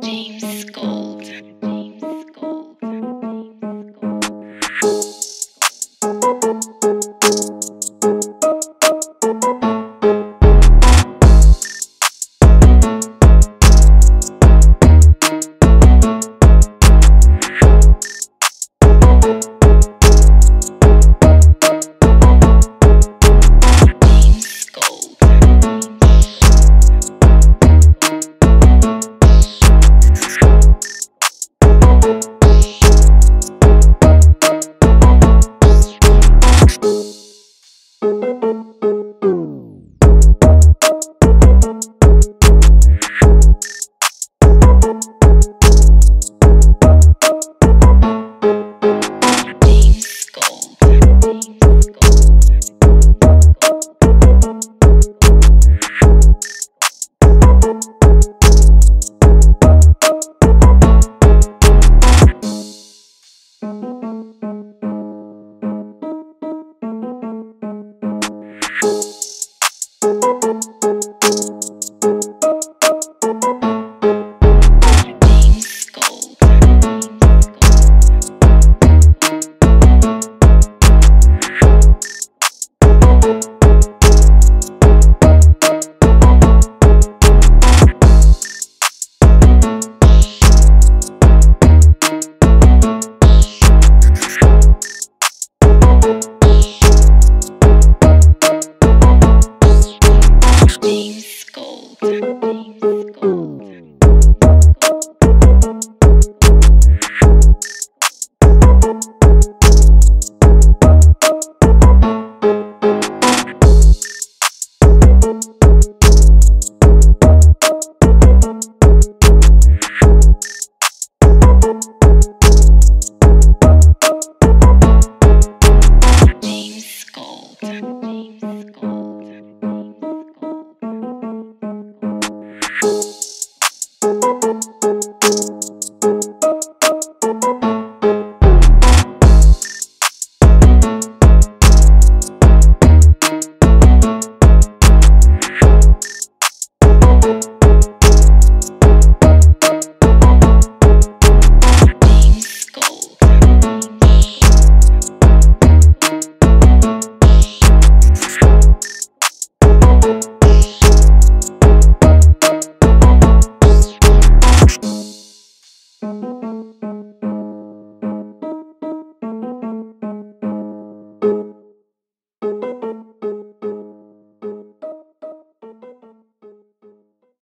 James Gold. James Gold. James Gold. things.